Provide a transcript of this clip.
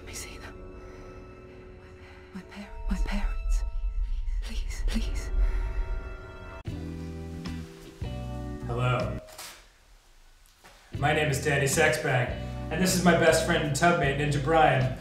Let me see them. My parents. My parents. Please, please. Hello. My name is Danny Sexbang, and this is my best friend and tubmate, Ninja Brian.